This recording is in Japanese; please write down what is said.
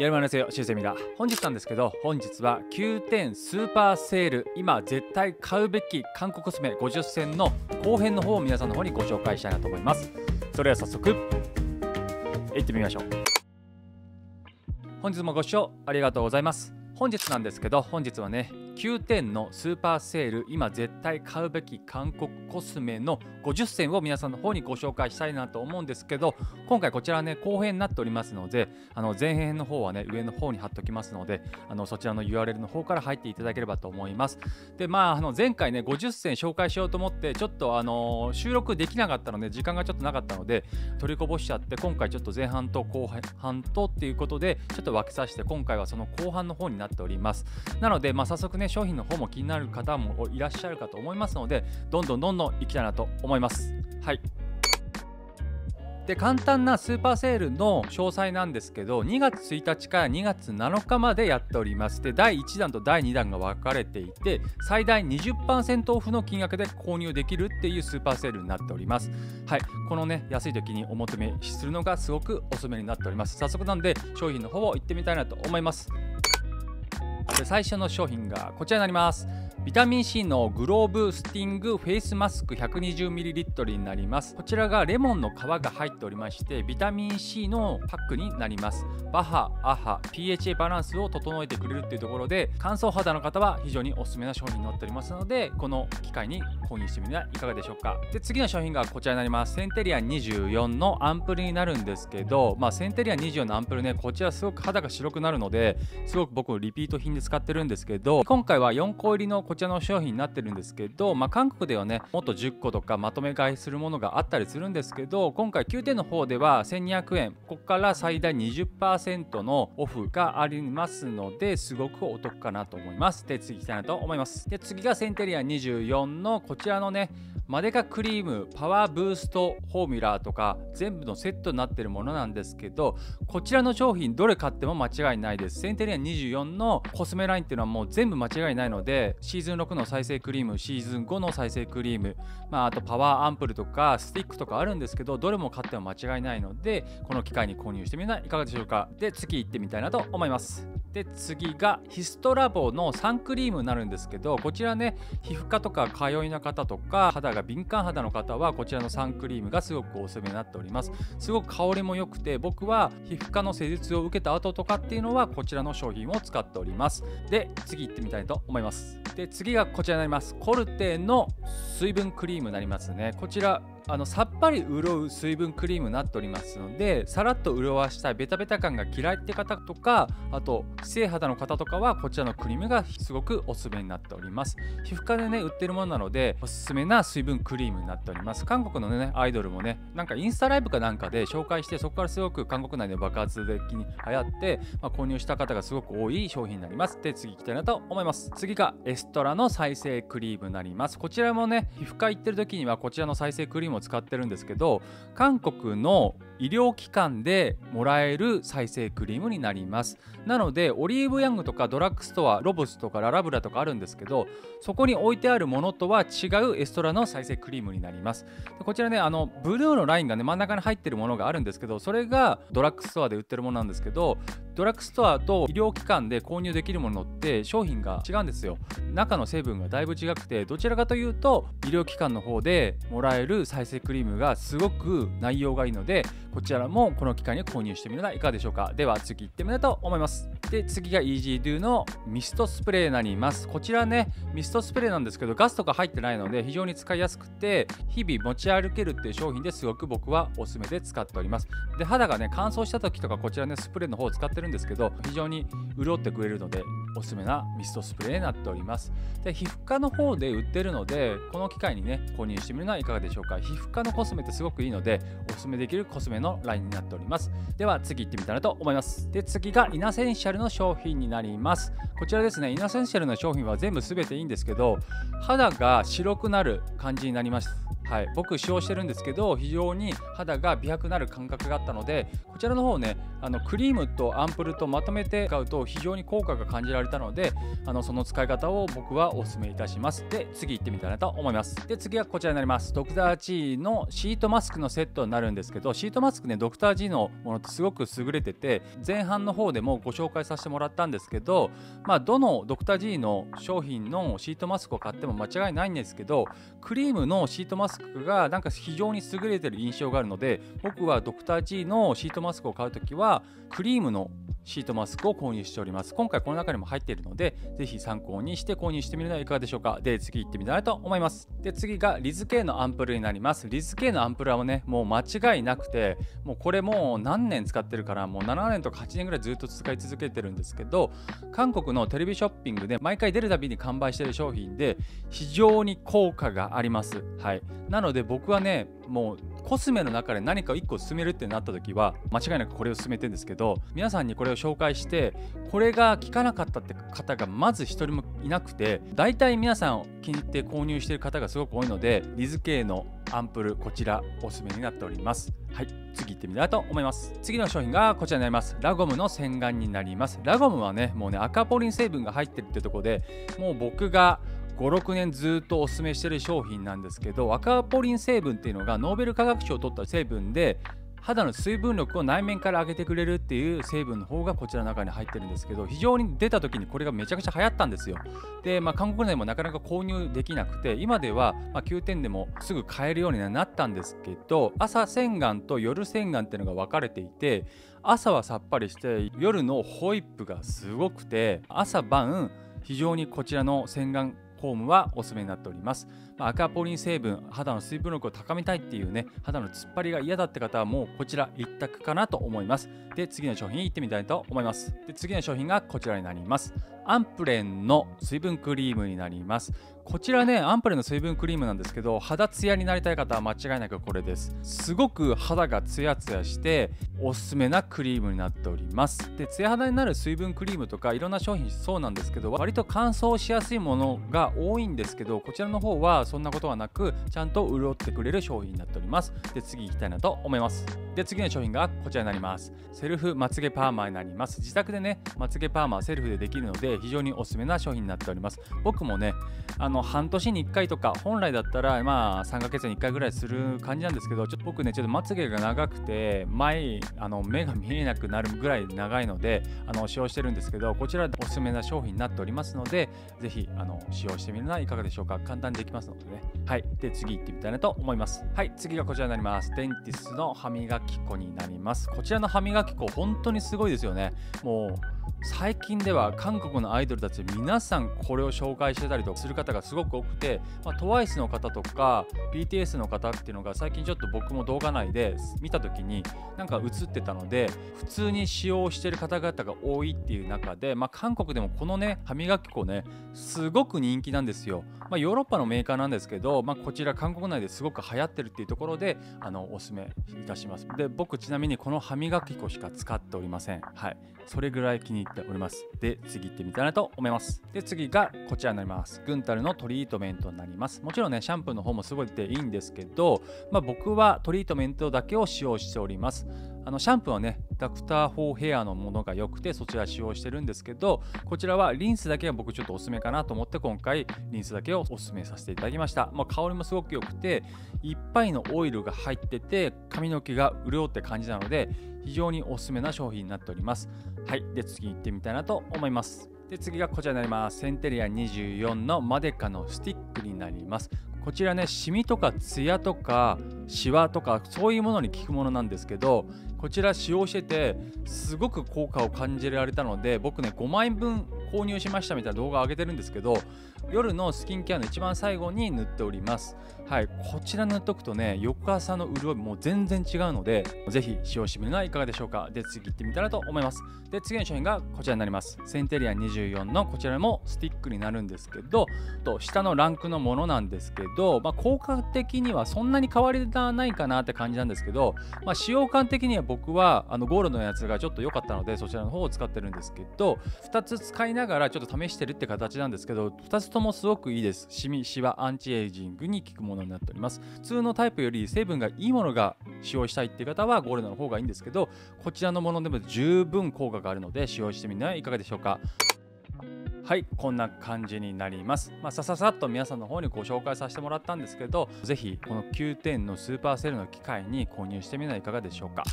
やるまですよ、シュウセミだ。本日なんですけど、本日は9点スーパーセール、今絶対買うべき韓国コスメ50選の後編の方を皆さんの方にご紹介したいなと思います。それでは早速、行ってみましょう。本日もご視聴ありがとうございます。本日なんですけど、本日はね、9点のスーパーセール今絶対買うべき韓国コスメの50選を皆さんの方にご紹介したいなと思うんですけど今回こちらね後編になっておりますのであの前編の方はね上の方に貼っておきますのであのそちらの URL の方から入っていただければと思います。でまああの前回ね50選紹介しようと思ってちょっとあの収録できなかったので時間がちょっとなかったので取りこぼしちゃって今回ちょっと前半と後半とっていうことでちょっと分けさせて今回はその後半の方になっております。なのでまあ早速ね商品の方も気になる方もいらっしゃるかと思いますのでどんどんどんどんいきたいなと思います。はい。で簡単なスーパーセールの詳細なんですけど2月1日から2月7日までやっております。で第1弾と第2弾が分かれていて最大20%オフの金額で購入できるっていうスーパーセールになっております。はい。このね安い時にお求めするのがすごくおすすめになっております。早速なんで商品の方を行ってみたいなと思います。最初の商品がこちらになります。ビタミン C のグローブスティングフェイスマスク 120ml になります。こちらがレモンの皮が入っておりましてビタミン C のパックになります。バハアハ PHA バランスを整えてくれるっていうところで乾燥肌の方は非常におすすめな商品になっておりますのでこの機会に購入してみてはいかがでしょうか。で次の商品がこちらになります。センテリア24のアンプルになるんですけどまあセンテリア24のアンプルねこちらすごく肌が白くなるのですごく僕リピート品で使ってるんですけど今回は4個入りのこちらの商品になってるんですけど、まあ、韓国ではねもっと10個とかまとめ買いするものがあったりするんですけど今回9点の方では1200円ここから最大20%のオフがありますのですごくお得かなと思います。で次いきたいなと思います。で次がセンテリア24のこちらのねマデカクリームパワーブーストフォーミュラーとか全部のセットになってるものなんですけどこちらの商品どれ買っても間違いないです。センテリア24のコスメラインっていうのはもう全部間違いないのでシーズン6の再生クリームシーズン5の再生クリーム、まあ、あとパワーアンプルとかスティックとかあるんですけどどれも買っても間違いないのでこの機会に購入してみるのはいかがでしょうか。で次行ってみたいなと思います。で次がヒストラボのサンクリームになるんですけどこちらね皮膚科とか通いの方とか肌が敏感肌の方はこちらのサンクリームがすごくおすすめになっております。すごく香りも良くて僕は皮膚科の施術を受けた後とかっていうのはこちらの商品を使っております。で次行ってみたいと思います。で次がこちらになります。コルテの水分クリームになりますね。こちらあのさっぱり潤う水分クリームになっておりますのでさらっと潤わしたいベタベタ感が嫌いって方とかあと性肌の方とかはこちらのクリームがすごくおすすめになっております。皮膚科でね売ってるものなのでおすすめな水分クリームになっております。韓国のねアイドルもねなんかインスタライブかなんかで紹介してそこからすごく韓国内で爆発的に流行って、まあ、購入した方がすごく多い商品になります。で次いきたいなと思います。次がエストラの再生クリームになります。こちらもね皮膚科行ってる時にはこちらの再生クリームを使ってるんですけど韓国の医療機関でもらえる再生クリームになります。なのでオリーブヤングとかドラッグストアロブスとかララブラとかあるんですけどそこに置いてあるものとは違うエストラの再生クリームになります。でこちらねあのブルーのラインがね真ん中に入ってるものがあるんですけどそれがドラッグストアで売ってるものなんですけどドラッグストアと医療機関で購入できるものって商品が違うんですよ。中の成分がだいぶ違くてどちらかというと医療機関の方でもらえる再生クリームがすごく内容がいいのでこちらもこの機会に購入してみるのはいかがでしょうか？では次行ってみたいと思いますで次が EasyDo のミストスプレーになります。こちらねミストスプレーなんですけどガスとか入ってないので非常に使いやすくて日々持ち歩けるっていう商品です。ごく僕はおすすめで使っております。で肌がね乾燥した時とかこちらねスプレーの方を使ってるんですけど非常に潤ってくれるのでおすすめなミストスプレーになっております。で皮膚科の方で売ってるのでこの機会にね購入してみるのはいかがでしょうか？皮膚科のコスメってすごくいいのでおすすめできるコスメのラインになっております。では次行ってみたいなと思います。で次がイナセンシャルの商品になります。こちらですね。イナセンシャルの商品は全部全ていいんですけど肌が白くなる感じになります。はい、僕使用してるんですけど非常に肌が美白なる感覚があったのでこちらの方ねあのクリームとアンプルとまとめて使うと非常に効果が感じられたのであのその使い方を僕はお勧めいたします。で次行ってみたいなと思います。で次はこちらになります。ドクター G のシートマスクのセットになるんですけどシートマスクねドクター G のものってすごく優れてて前半の方でもご紹介させてもらったんですけどまあどのドクター G の商品のシートマスクを買っても間違いないんですけどクリームのシートマスクがなんか非常に優れてる印象があるので僕はドクター G のシートマスクを買う時はクリームのシートマスクを購入しております。今回この中にも入っているので、ぜひ参考にして購入してみるのはいかがでしょうか。で、次行ってみたいと思います。で、次がリズ系のアンプルになります。リズ系のアンプルはね、もう間違いなくて、もうこれもう何年使ってるから、もう7年とか8年ぐらいずっと使い続けてるんですけど、韓国のテレビショッピングで毎回出るたびに完売してる商品で、非常に効果があります。はい。なので僕はね、もうコスメの中で何かを1個進めるってなった時は間違いなくこれを進めてるんですけど皆さんにこれを紹介してこれが効かなかったって方がまず1人もいなくて大体皆さん気に入って購入してる方がすごく多いのでリズ系のアンプルこちらおすすめになっております。はい次行ってみたいと思います。次の商品がこちらになります。ラゴムの洗顔になります。ラゴムはねもうね赤ポリン成分が入ってるってとこでもう僕が56年ずっとおすすめしてる商品なんですけど赤ポリン成分っていうのがノーベル化学賞を取った成分で肌の水分力を内面から上げてくれるっていう成分の方がこちらの中に入ってるんですけど非常に出た時にこれがめちゃくちゃ流行ったんですよ。で、まあ、韓国内もなかなか購入できなくて今ではま9点でもすぐ買えるようになったんですけど朝洗顔と夜洗顔っていうのが分かれていて朝はさっぱりして夜のホイップがすごくて朝晩非常にこちらの洗顔フォームはおすすめになっております。まあ、アクアポリン成分、肌の水分力を高めたいっていうね、肌の突っ張りが嫌だって方はもうこちら一択かなと思います。で、次の商品いってみたいと思います。で、次の商品がこちらになります。アンプレンの水分クリームになります。こちらね、アンプレの水分クリームなんですけど、肌ツヤになりたい方は間違いなくこれです。すごく肌がツヤツヤして、おすすめなクリームになっております。で、ツヤ肌になる水分クリームとかいろんな商品そうなんですけど、割と乾燥しやすいものが多いんですけど、こちらの方はそんなことはなく、ちゃんと潤ってくれる商品になっております。で、次行きたいなと思います。で、次の商品がこちらになります。セルフまつげパーマになります。自宅でね、まつげパーマはセルフでできるので、非常におすすめな商品になっております。僕もね、あの半年に1回とか本来だったらまあ3ヶ月に1回ぐらいする感じなんですけどちょっと僕ねちょっとまつげが長くて前あの目が見えなくなるぐらい長いのであの使用してるんですけどこちらおすすめな商品になっておりますのでぜひあの使用してみるのはいかがでしょうか簡単にできますのでねはいで次行ってみたいなと思いますはい次がこちらになりますデンティスの歯磨き粉になります。こちらの歯磨き粉本当にすごいですよね。もう最近では韓国のアイドルたち皆さんこれを紹介してたりとかする方がすごく多くて、まあ、TWICE の方とか BTS の方っていうのが最近ちょっと僕も動画内で見た時になんか映ってたので普通に使用してる方々が多いっていう中で、まあ、韓国でもこのね歯磨き粉ねすごく人気なんですよ、まあ、ヨーロッパのメーカーなんですけど、まあ、こちら韓国内ですごく流行ってるっていうところであのおすすめいたします。で僕ちなみにこの歯磨き粉しか使っておりません。はい。それぐらい気に入っております。で次行ってみたいなと思います。で次がこちらになります。グンタルのトリートメントになります。もちろんねシャンプーの方もすごいでいいんですけど、まあ、僕はトリートメントだけを使用しております。あのシャンプーはねダクター4ヘアのものが良くてそちら使用してるんですけどこちらはリンスだけが僕ちょっとおすすめかなと思って今回リンスだけをおすすめさせていただきました、まあ、香りもすごく良くていっぱいのオイルが入ってて髪の毛が潤って感じなので非常におすすめな商品になっております。はい。で次行ってみたいなと思います。で次がこちらになります。センテリア24のマデカのスティックになります。こちらねシミとかツヤとかシワとかそういうものに効くものなんですけどこちら使用しててすごく効果を感じられたので僕ね5万円分購入しましたみたいな動画を上げてるんですけど夜のスキンケアの一番最後に塗っております。はいこちら塗っとくとね翌朝の潤いも全然違うのでぜひ使用してみるのはいかがでしょうか。で次行ってみたらと思います。で次の商品がこちらになります。センテリア24のこちらもスティックになるんですけどと下のランクのものなんですけど、まあ、効果的にはそんなに変わりがないかなって感じなんですけど、まあ、使用感的には僕はあのゴールドのやつがちょっと良かったのでそちらの方を使ってるんですけど2つ使いながらちょっと試してるって形なんですけど2つともすごくいいです。シミシワアンチエイジングに効くものになっております。普通のタイプより成分がいいものが使用したいっていう方はゴールドの方がいいんですけどこちらのものでも十分効果があるので使用してみるのはいかがでしょうか。はいこんな感じになります、まあ、さささっと皆さんの方にご紹介させてもらったんですけどぜひこの9点のスーパーセルの機会に購入してみるのはいかがでしょうか。